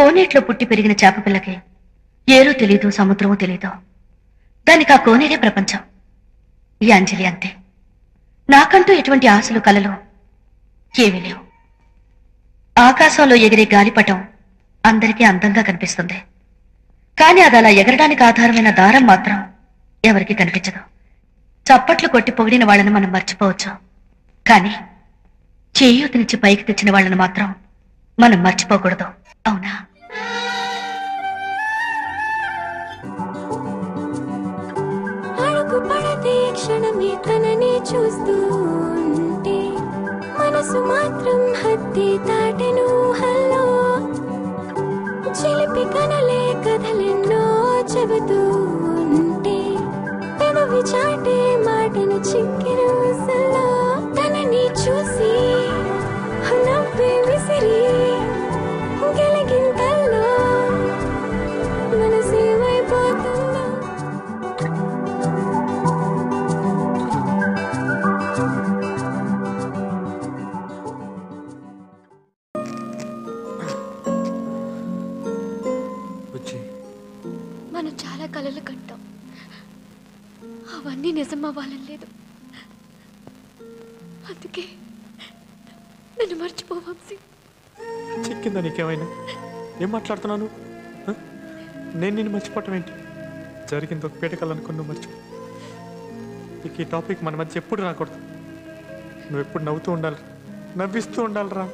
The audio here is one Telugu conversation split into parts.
కోనేట్లో పుట్టి పెరిగిన చేపపిల్లకి పిల్లకి తెలీదు సముద్రము తెలీదు దానికి ఆ కోనేరే ప్రపంచం. ఈ అంజలి అంతే. నాకంటూ ఎటువంటి ఆశలు కలలు ఏమీ లేవు. ఆకాశంలో ఎగిరే గాలిపటం అందరికీ అందంగా కనిపిస్తుంది. కానీ అది అలా ఎగరడానికి ఆధారమైన దారం మాత్రం ఎవరికీ కనిపించదు. చప్పట్లు కొట్టి పొగిడిన వాళ్ళని మనం మర్చిపోవచ్చు. కానీ చేయూతనిచ్చి పైకి తెచ్చిన వాళ్ళని మాత్రం మనం మర్చిపోకూడదు. అవును. చూస్తూ ఉంటే మనసు మాత్రం హత్తి తాటెను హల్లో చిలిపి కనలే కథలెన్నో చెబుతూ ఉంటే పెదవి చాటే కలలు కంటాం అవన్నీ నిజం అవ్వాలని లేదు. అందుకే నన్ను మర్చిపో చిక్కిందా నీకేమైనా? ఏం మాట్లాడుతున్నాను? నేను నిన్ను మర్చిపోవటం ఏంటి? జరిగింది ఒక పీటకలనుకుని మర్చిపో. ఇక ఈ టాపిక్ మన మధ్య ఎప్పుడు రాకూడదు. నువ్వు ఎప్పుడు నవ్వుతూ ఉండాలి నవ్విస్తూ ఉండాలిరా.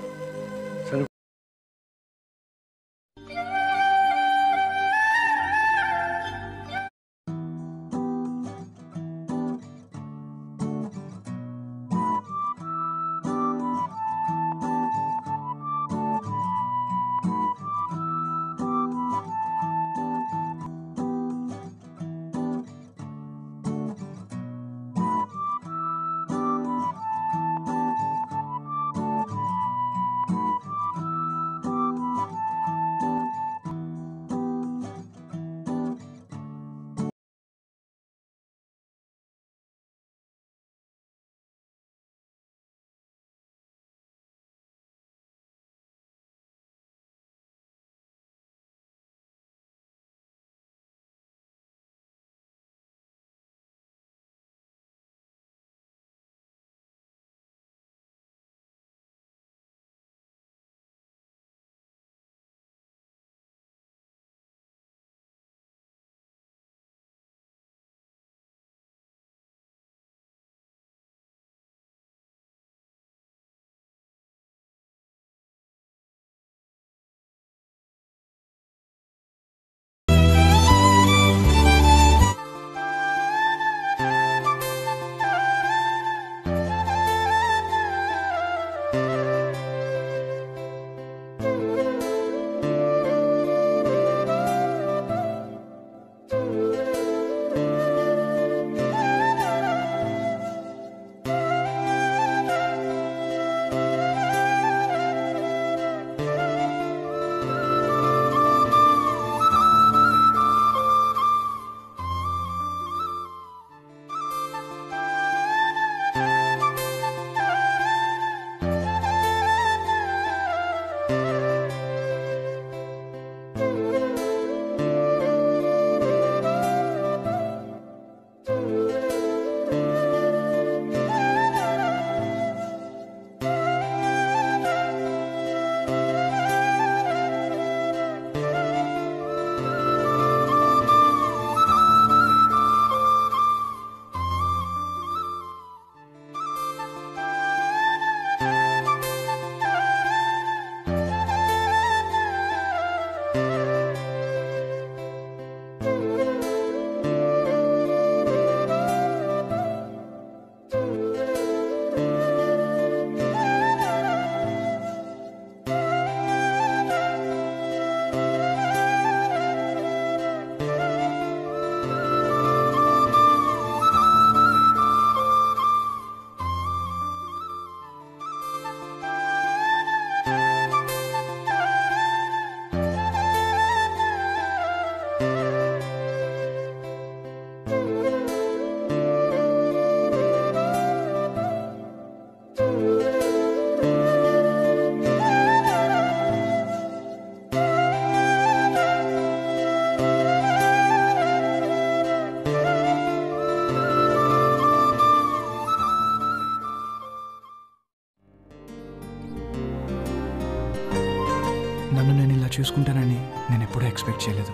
చూసుకుంటానని నేను ఎప్పుడూ ఎక్స్పెక్ట్ చేయలేదు.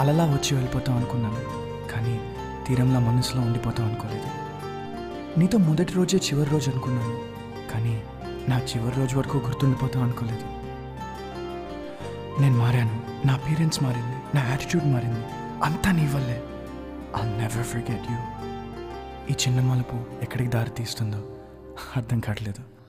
అలలా వచ్చి వెళ్ళిపోతాం అనుకున్నాను కానీ తీరంలా మనసులో ఉండిపోతాం అనుకోలేదు. నీతో మొదటి రోజే చివరి రోజు అనుకున్నాను కానీ నా చివరి రోజు వరకు గుర్తుండిపోతాం అనుకోలేదు. నేను మారాను నా పేరెంట్స్ మారింది నా యాటిట్యూడ్ మారింది అంతా నీ వల్లే. ఐ నెవర్ ఫర్గెట్ యూ ఈ చిన్న మలుపు ఎక్కడికి దారి తీస్తుందో అర్థం కావట్లేదు.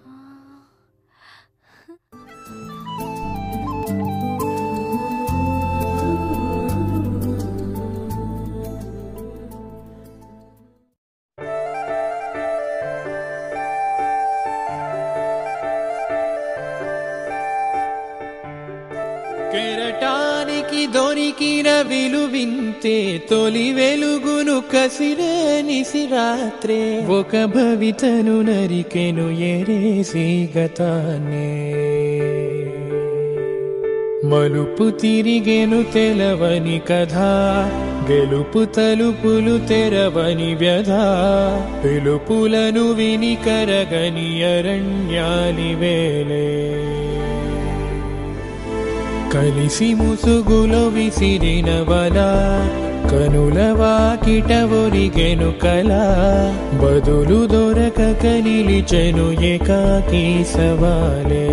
కెరటానికి దొరికిన విలువింతే తొలి వెలుగును కసిరే నిసిరాత్రే ఒక భవితను నరికెను ఎరేసి గతానే మలుపు తిరిగెను తెలవని కథ గెలుపు తలుపులు తెరవని వ్యధ. పిలుపులను విని కరగని అరణ్యాలి వేలే. కలిసి ముసుగులో విసిరిన వల కనుల వాకిట ఒరిగెను కల బదులు దొరకక నిలిచెను ఏకాకి సవాలే